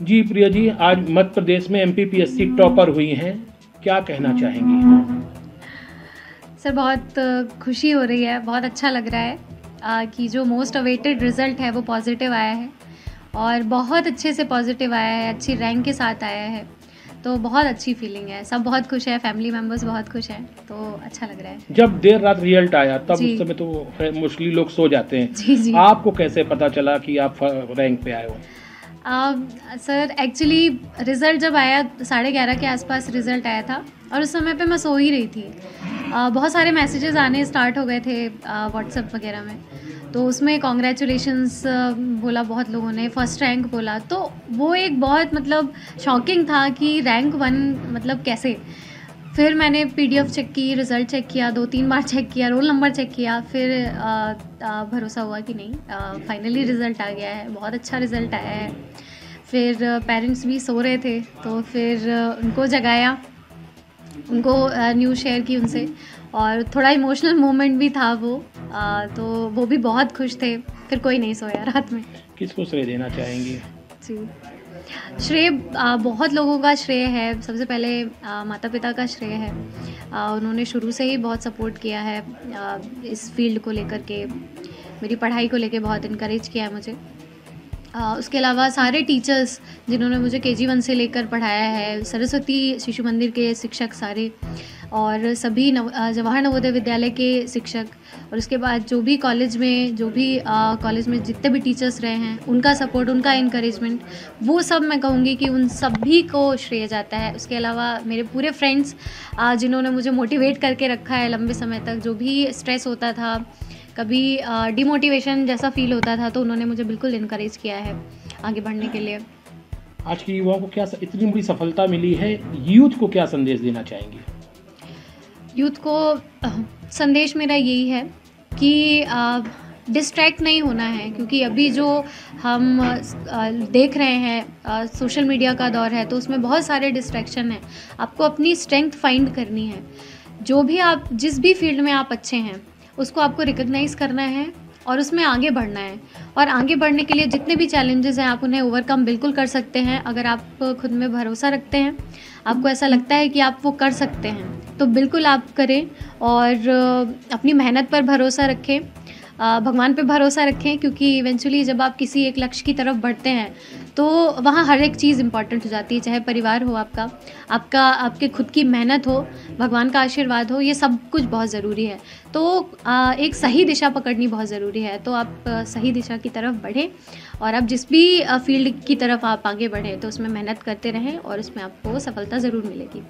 जी प्रिया जी आज मध्य प्रदेश में MPPSC topper हुई हैं। क्या कहना चाहेंगी? सर बहुत खुशी हो रही है बहुत अच्छा लग रहा है अ, कि जो मोस्ट अवेटेड रिज़ल्ट है वो पॉजिटिव आया है और बहुत अच्छे से पॉजिटिव आया है अच्छी रैंक के साथ आया है। तो बहुत अच्छी फीलिंग है सब बहुत खुश है फैमिली मेंबर्स बहुत खुश हैं तो अच्छा लग रहा है। जब देर रात रिज़ल्ट आया तब उस समय तो मोस्टली लोग सो जाते हैं। जी जी। आपको कैसे पता चला कि आप रैंक पे आए हो? सर एक्चुअली रिज़ल्ट जब आया साढ़े ग्यारह के आसपास रिज़ल्ट आया था और उस समय पे मैं सो ही रही थी। Uh, बहुत सारे मैसेजेस आने स्टार्ट हो गए थे व्हाट्सएप वगैरह में। तो उसमें कॉन्ग्रेचुलेशंस बोला बहुत लोगों ने फ़र्स्ट रैंक बोला। तो वो एक बहुत मतलब शॉकिंग था कि रैंक वन मतलब कैसे? फिर मैंने पीडीएफ चेक की रिज़ल्ट चेक किया दो तीन बार चेक किया रोल नंबर चेक किया फिर अ, अ, भरोसा हुआ कि नहीं फाइनली रिज़ल्ट आ गया है बहुत अच्छा रिज़ल्ट आया है। फिर पेरेंट्स भी सो रहे थे तो फिर उनको जगाया उनको न्यूज़ शेयर की उनसे और थोड़ा इमोशनल मोमेंट भी था वो अ, तो वो भी बहुत खुश थे फिर कोई नहीं सोया रात में। किसको श्रेय देना चाहेंगी? जी। श्रेय बहुत लोगों का श्रेय है। सबसे पहले माता पिता का श्रेय है। उन्होंने शुरू से ही बहुत सपोर्ट किया है इस फ़ील्ड को लेकर के। मेरी पढ़ाई को लेकर बहुत इनक्रेज किया है मुझे। उसके अलावा सारे टीचर्स जिन्होंने मुझे के जी वन से लेकर पढ़ाया है, सरस्वती शिशु मंदिर के शिक्षक सारे और सभी नव जवाहर नवोदय विद्यालय के शिक्षक और उसके बाद जो भी कॉलेज में, जो भी कॉलेज में जितने भी टीचर्स रहे हैं, उनका सपोर्ट उनका इनक्रेजमेंट वो सब मैं कहूँगी कि उन सभी को श्रेय जाता है। उसके अलावा मेरे पूरे फ्रेंड्स जिन्होंने मुझे मोटिवेट करके रखा है लंबे समय तक, जो भी स्ट्रेस होता था, कभी डिमोटिवेशन जैसा फील होता था तो उन्होंने मुझे बिल्कुल इनक्रेज किया है आगे बढ़ने के लिए। आज के युवाओं को क्या इतनी बड़ी सफलता मिली है? यूथ को क्या संदेश देना चाहेंगी? यूथ को संदेश मेरा यही है कि डिस्ट्रैक्ट नहीं होना है, क्योंकि अभी जो हम देख रहे हैं सोशल मीडिया का दौर है तो उसमें बहुत सारे डिस्ट्रैक्शन हैं। आपको अपनी स्ट्रेंथ फाइंड करनी है। जो भी आप, जिस भी फ़ील्ड में आप अच्छे हैं, उसको आपको रिकग्नाइज़ करना है और उसमें आगे बढ़ना है। और आगे बढ़ने के लिए जितने भी चैलेंजेस हैं, आप उन्हें ओवरकम बिल्कुल कर सकते हैं, अगर आप खुद में भरोसा रखते हैं। आपको ऐसा लगता है कि आप वो कर सकते हैं तो बिल्कुल आप करें और अपनी मेहनत पर भरोसा रखें। भगवान पर भरोसा रखें, क्योंकि इवेंचुअली जब आप किसी एक लक्ष्य की तरफ़ बढ़ते हैं तो वहाँ हर एक चीज़ इंपॉर्टेंट हो जाती है, चाहे परिवार हो आपका आपका, आपके खुद की मेहनत हो, भगवान का आशीर्वाद हो, ये सब कुछ बहुत ज़रूरी है। तो एक सही दिशा पकड़नी बहुत ज़रूरी है। तो आप सही दिशा की तरफ़ बढ़ें और आप जिस भी फ़ील्ड की तरफ़ आप आगे बढ़ें तो उसमें मेहनत करते रहें और उसमें आपको सफलता ज़रूर मिलेगी।